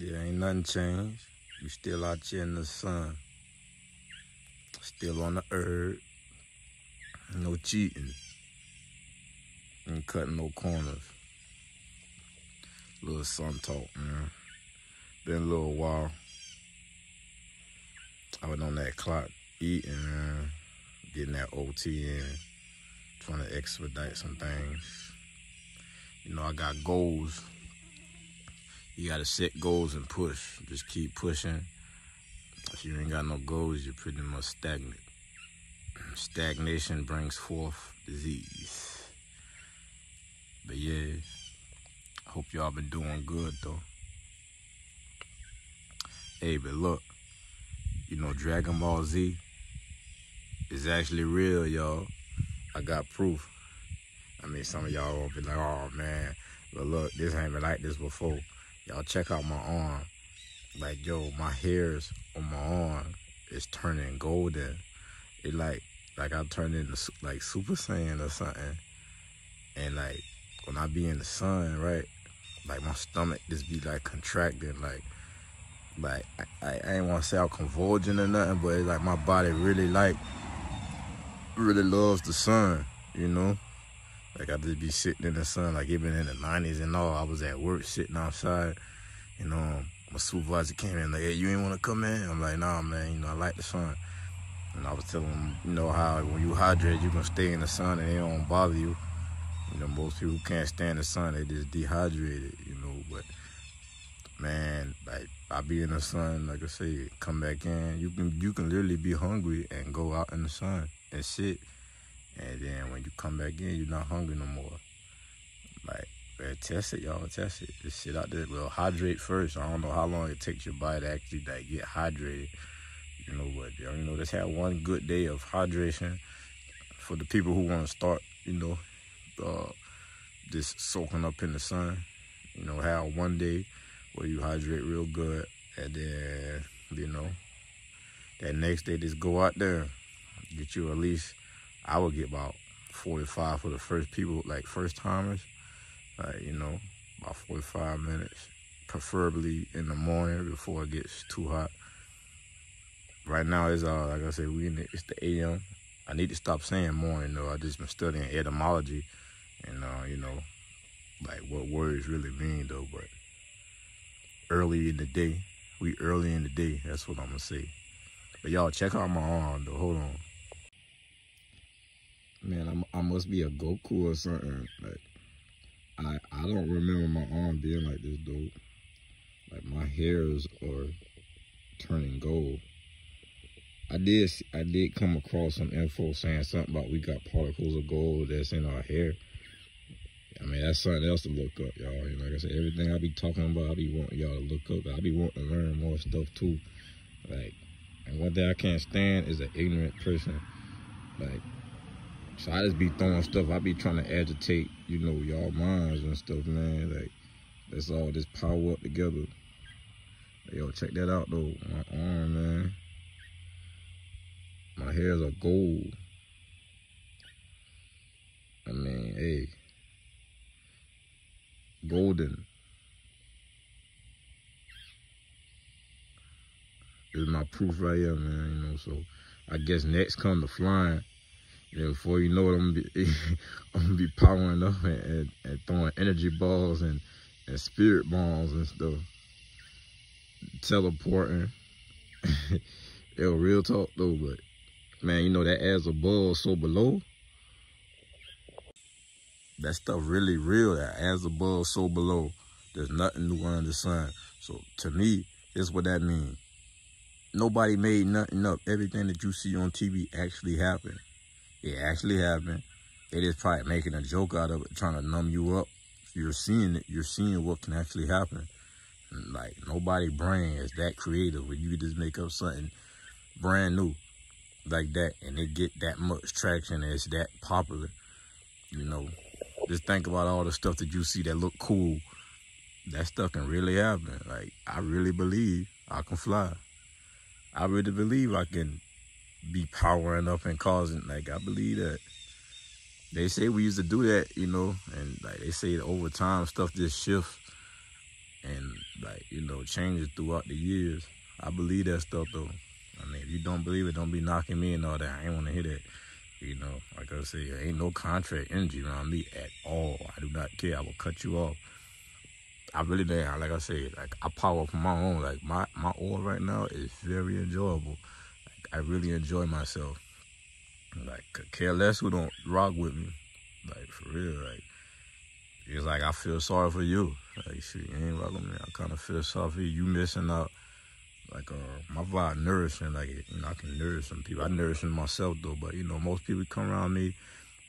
Yeah, ain't nothing changed. We still out here in the sun. Still on the herb. No cheating. Ain't cutting no corners. Little sun talk, man. Been a little while. I was on that clock eating, man. Getting that OT in. Trying to expedite some things. You know, I got goals you gotta set goals and push. Just keep pushing. If you ain't got no goals, you're pretty much stagnant. Stagnation brings forth disease. But yeah, I hope y'all been doing good though. Hey, but look, you know, Dragon Ball Z is actually real, y'all. I got proof. I mean, some of y'all will be like, oh man, but look, this ain't been like this before. Y'all check out my arm. Like, yo, my hairs on my arm is turning golden. It like, like I turned into like Super Saiyan or something. And like, when I be in the sun, right? Like my stomach just be like contracting, like, like I, I ain't want to say I'm convulsing or nothing, but it's like my body really like, really loves the sun, you know? Like I just be sitting in the sun, like even in the 90s and all, I was at work sitting outside. You know, my supervisor came in like, hey, you ain't want to come in? I'm like, nah, man, you know, I like the sun. And I was telling him, you know, how when you hydrate, you can stay in the sun and it don't bother you. You know, most people can't stand the sun, they just dehydrated, you know, but man, like I be in the sun, like I say, come back in. You can you can literally be hungry and go out in the sun and sit and then when you come back in, you're not hungry no more. Like, man, test it, y'all. Test it. Just sit out there. Well, hydrate first. I don't know how long it takes your body to actually like, get hydrated. You know, but y'all? You know, let's have one good day of hydration for the people who want to start, you know, uh, just soaking up in the sun. You know, have one day where you hydrate real good, and then you know, that next day just go out there, get you at least I would get about 45 for the first people, like first timers. Like, you know, about 45 minutes, preferably in the morning before it gets too hot. Right now, it's uh, like I said, we in the, it's the AM. I need to stop saying morning though. I just been studying etymology, and uh, you know, like what words really mean though. But early in the day, we early in the day. That's what I'm gonna say. But y'all check out my arm though. Hold on man, I'm, i must be a Goku or something. Like, I I don't remember my arm being like this, dude. Like my hairs are turning gold. I did I did come across some info saying something about we got particles of gold that's in our hair. I mean, that's something else to look up, y'all. You know, like I said, everything I be talking about, I be wanting y'all to look up. I be wanting to learn more stuff too. Like, and one thing I can't stand is an ignorant person. Like, so I just be throwing stuff. I be trying to agitate, you know, y'all minds and stuff, man. Like, let's all just power up together. Yo, check that out, though. My arm, man. My hairs are gold. I mean, hey. Golden. This is my proof right here, man, you know, so I guess next come the flying. Yeah, before you know it, I'm gonna be, I'm gonna be powering up and, and, and, throwing energy balls and, and spirit balls and stuff. Teleporting. Yo, real talk though, but man, you know that as above, so below. That stuff really real. That as above, so below. There's nothing new under the sun. So to me, this is what that means. Nobody made nothing up. Everything that you see on TV actually happened. It actually happened. They just probably making a joke out of it, trying to numb you up. You're seeing it. You're seeing what can actually happen. Like nobody brain is that creative where you just make up something brand new like that and it get that much traction and it's that popular. You know, just think about all the stuff that you see that look cool. That stuff can really happen. Like I really believe I can fly. I really believe I can be powering up and causing. Like I believe that they say we used to do that, you know, and like they say over time stuff just shifts, and like you know changes throughout the years. I believe that stuff though. I mean, if you don't believe it, don't be knocking me and all that. I ain't want to hear that. You know, like I say, ain't no contract energy around me at all. I do not care. I will cut you off. I really don't. Like I said, like I power from my own. Like my my oil right now is very enjoyable. I really enjoy myself. Like care less who don't rock with me. Like for real. Like it's like I feel sorry for you. Like shit, you ain't rocking me. I kind of feel sorry for you. You missing out like uh my vibe nourishing like you know i can nourish some people i nourish myself though but you know most people come around me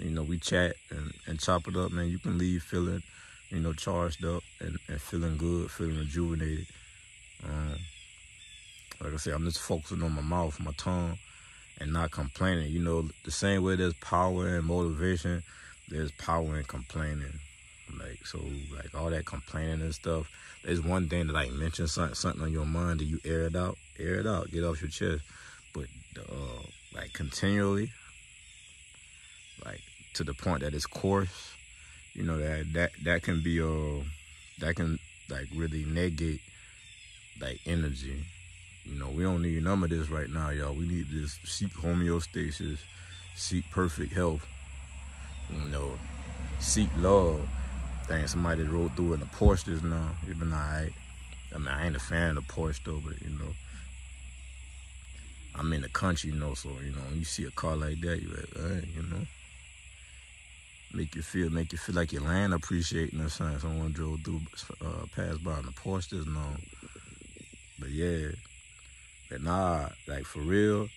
you know we chat and, and chop it up man you can leave feeling you know charged up and, and feeling good feeling rejuvenated um like i said i'm just focusing on my mouth my tongue and not complaining you know the same way there's power and motivation there's power in complaining like so, like all that complaining and stuff. There's one thing to like mention something, something on your mind that you air it out, air it out, get off your chest. But uh, like continually, like to the point that it's coarse, you know that that that can be uh that can like really negate like energy. You know, we don't need none of this right now, y'all. We need to seek homeostasis, seek perfect health. You know, seek love thing. Somebody rode through in a Porsche just now. It been alright. I mean, I ain't a fan of the Porsche though, but you know, I'm in the country, you know, so you know, when you see a car like that, you like, hey, you know, make you feel, make you feel like your land appreciating or something. Someone drove through, uh, passed by in the Porsche just now. But yeah, but nah, like for real,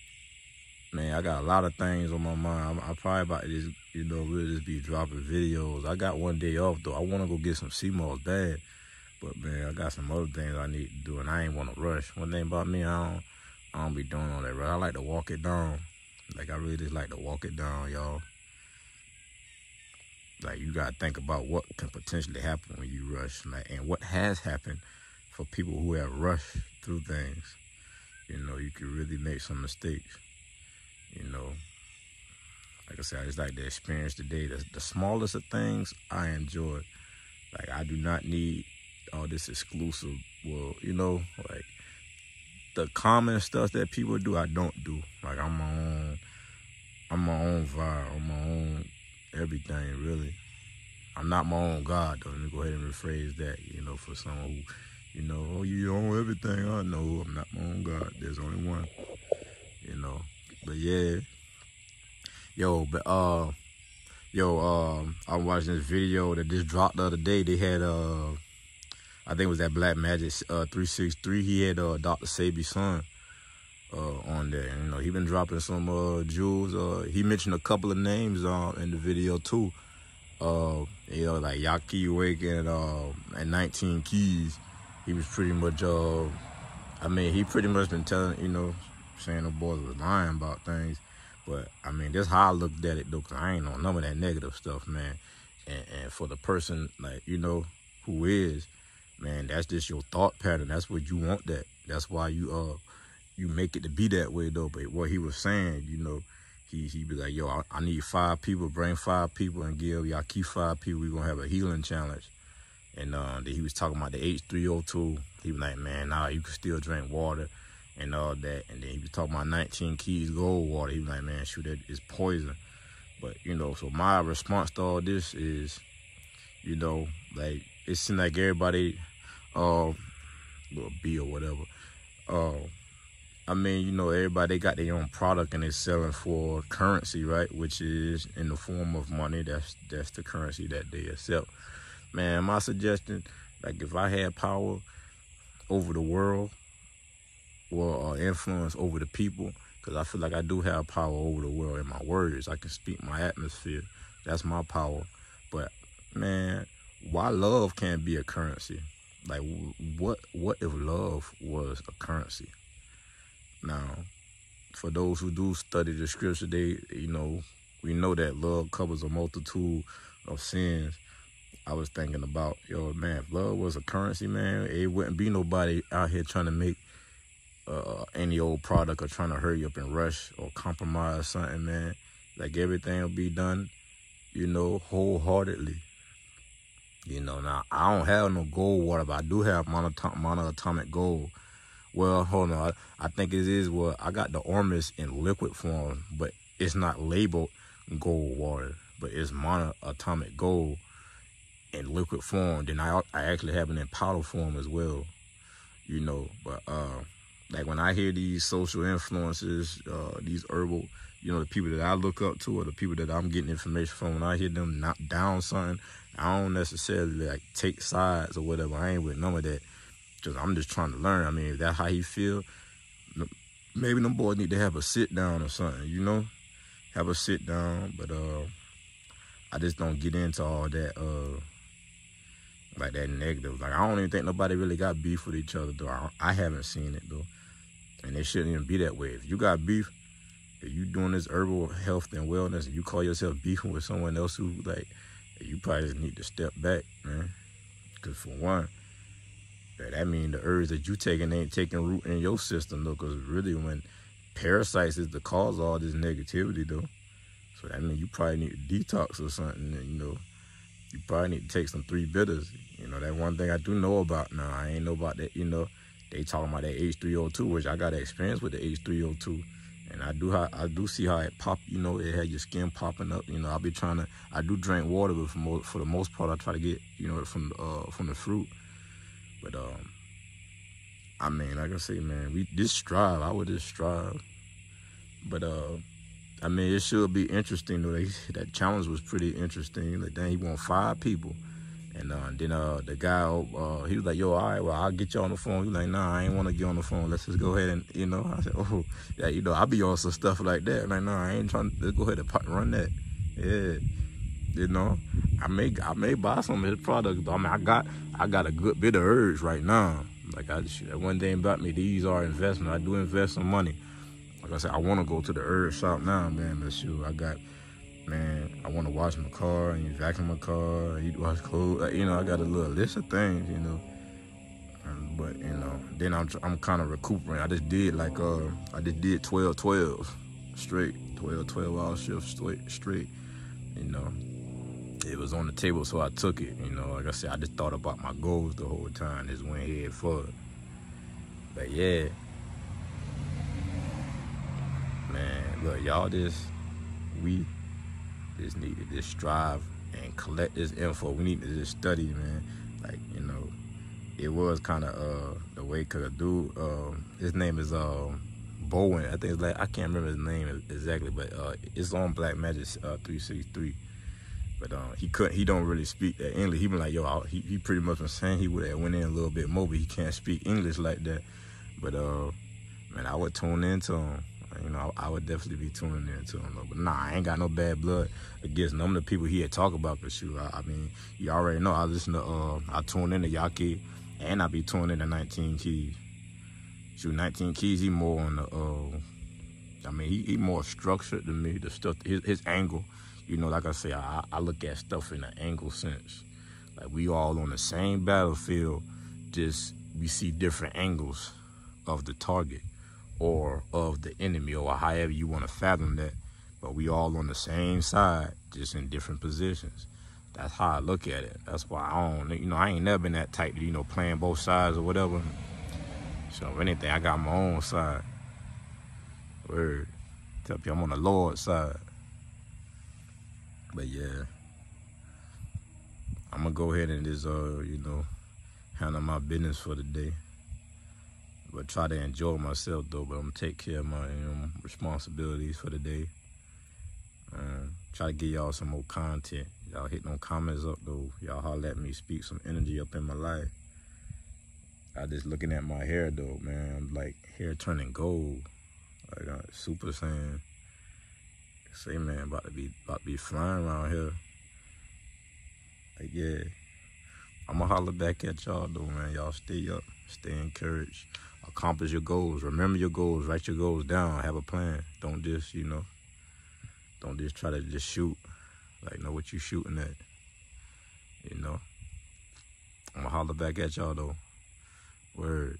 man, I got a lot of things on my mind. I, I probably about to just, you know, really just be dropping videos. I got one day off though. I want to go get some moss bad, but man, I got some other things I need to do, and I ain't want to rush. One thing about me, I don't, I don't be doing all that. Right? I like to walk it down. Like I really just like to walk it down, y'all. Like you gotta think about what can potentially happen when you rush, like, and what has happened for people who have rushed through things. You know, you can really make some mistakes you know. Like I said, I just like to experience the day. The, the smallest of things I enjoy. Like I do not need all this exclusive. Well, you know, like the common stuff that people do, I don't do. Like I'm my own. I'm my own vibe. I'm my own everything, really. I'm not my own God, though. Let me go ahead and rephrase that, you know, for someone who, you know, oh, you own everything. I know I'm not my own God. There's only one, you know. But yeah. Yo, but uh yo, um I'm watching this video that just dropped the other day. They had uh I think it was that Black Magic uh 363. He had uh Dr. Sebi's son uh on there. You know, he been dropping some uh jewels. Uh he mentioned a couple of names uh in the video too. Uh you know, like Yahki Wake and uh and 19 Keys. He was pretty much uh I mean, he pretty much been telling, you know, saying the boys was lying about things. But I mean, that's how I looked at it though, cause I ain't on none of that negative stuff, man. And, and for the person like you know who is, man, that's just your thought pattern. That's what you want. That. That's why you uh you make it to be that way though. But what he was saying, you know, he he be like, yo, I, I need five people, bring five people, and give y'all keep five people. We gonna have a healing challenge. And uh, he was talking about the H3O2. He was like, man, nah, you can still drink water and all that. And then he was talking about 19 keys gold water. He was like, man, shoot, that is poison. But, you know, so my response to all this is, you know, like, it seems like everybody, uh, well, B or whatever, uh, I mean, you know, everybody got their own product and they're selling for currency, right? Which is in the form of money. That's that's the currency that they accept. Man, my suggestion, like if I had power over the world, or uh, influence over the people because I feel like I do have power over the world in my words. I can speak my atmosphere. That's my power. But man, why love can't be a currency? Like what what if love was a currency? Now, for those who do study the scripture, they you know, we know that love covers a multitude of sins. I was thinking about, yo, man, if love was a currency, man, it wouldn't be nobody out here trying to make uh, any old product or trying to hurry up and rush or compromise something, man. Like everything will be done, you know, wholeheartedly. You know, now I don't have no gold water, but I do have monoatomic gold. Well, hold on. I, I think it is well, I got the Ormus in liquid form, but it's not labeled gold water, but it's monoatomic gold in liquid form. Then I I actually have it in powder form as well. You know, but uh like when I hear these social influences, uh, these herbal, you know, the people that I look up to or the people that I'm getting information from, when I hear them knock down something, I don't necessarily like take sides or whatever. I ain't with none of that. Just I'm just trying to learn. I mean, if that's how he feel, maybe them boys need to have a sit down or something, you know? Have a sit down, but uh I just don't get into all that uh like that negative. Like I don't even think nobody really got beef with each other though. I, I haven't seen it though. And it shouldn't even be that way. If you got beef, if you doing this herbal health and wellness and you call yourself beefing with someone else who like you probably just need to step back, man. Cause for one, that means the herbs that you taking ain't taking root in your system though. Cause really when parasites is the cause of all this negativity though. So that means you probably need to detox or something, and, you know. You probably need to take some three bitters. You know, that one thing I do know about now. I ain't know about that, you know, they talking about that H3O2, which I got experience with the H3O2. And I do how I do see how it pop, you know, it had your skin popping up. You know, I'll be trying to I do drink water, but for most, for the most part I try to get, you know, from uh from the fruit. But um I mean, like I say, man, we just strive. I would just strive. But uh I mean, it should be interesting though. They, that challenge was pretty interesting. Like, then he want five people. And uh, then uh, the guy, uh, he was like, yo, all right, well, I'll get you on the phone. He was like, nah, I ain't want to get on the phone. Let's just go ahead and, you know, I said, oh, yeah, you know, I'll be on some stuff like that. I'm Like, nah, I ain't trying to, go ahead and run that. Yeah. You know, I may, I may buy some of his products. I mean, I got, I got a good bit of urge right now. Like, I, one thing about me, these are investment. I do invest some money like I said, I want to go to the herb shop now, man. But shoot, I got, man, I want to wash my car and you vacuum my car, and wash clothes. You know, I got a little list of things, you know. Um, but you know, then I'm I'm kind of recuperating. I just did like uh, I just did 12 12 straight, 12 12 hour shifts straight straight. You know, it was on the table, so I took it. You know, like I said, I just thought about my goals the whole time. Just went head for it. But yeah. Man, look, y'all just, we just need to just strive and collect this info. We need to just study, man. Like, you know, it was kind of uh, the way, cause a dude, uh, his name is uh, Bowen. I think it's like, I can't remember his name exactly, but uh, it's on Black Magic uh, 363. But uh, he couldn't. He don't really speak that English. He been like, yo, I, he, he pretty much was saying he would have went in a little bit more, but he can't speak English like that. But uh, man, I would tune into him. You know, I, would definitely be tuning in to him. But nah, I ain't got no bad blood against none of the people he had talk about. But shoot, I, I mean, you already know. I listen to, uh, I tune in to Yahki, and I be tuning in to 19 Keys. Shoot, 19 Keys, he more on the, uh, I mean, he, he more structured than me. The stuff, his, his angle, you know, like I say, I, I look at stuff in an angle sense. Like we all on the same battlefield, just we see different angles of the target or of the enemy or however you want to fathom that. But we all on the same side, just in different positions. That's how I look at it. That's why I don't, you know, I ain't never been that type you know, playing both sides or whatever. So if anything, I got my own side. Word. Tell you I'm on the Lord's side. But yeah. I'm gonna go ahead and just, uh, you know, handle my business for the day but try to enjoy myself though. But I'm take care of my responsibilities for the day. Um, try to give y'all some more content. Y'all hit no comments up though. Y'all holler at me, speak some energy up in my life. I just looking at my hair though, man. I'm Like hair turning gold. Like uh, super saiyan. Say man, about to be about to be flying around here. Like yeah. I'ma holler back at y'all though, man. Y'all stay up, stay encouraged accomplish your goals. Remember your goals. Write your goals down. Have a plan. Don't just, you know, don't just try to just shoot. Like, know what you shooting at. You know. I'm going to holler back at y'all, though. Word.